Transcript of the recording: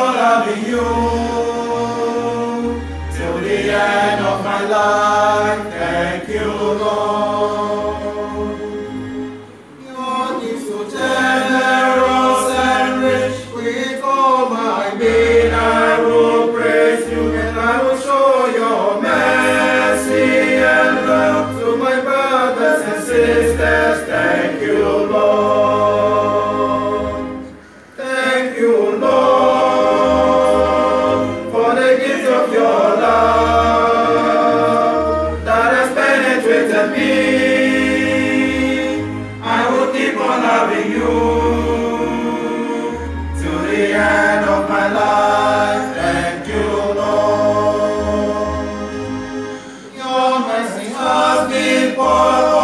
on loving you till the end of my life. Thank you, Lord. Your gift so generous and rich with all my being, I will praise you and I will show your mercy and love to my brothers and sisters. Thank you, Lord. Thank you, has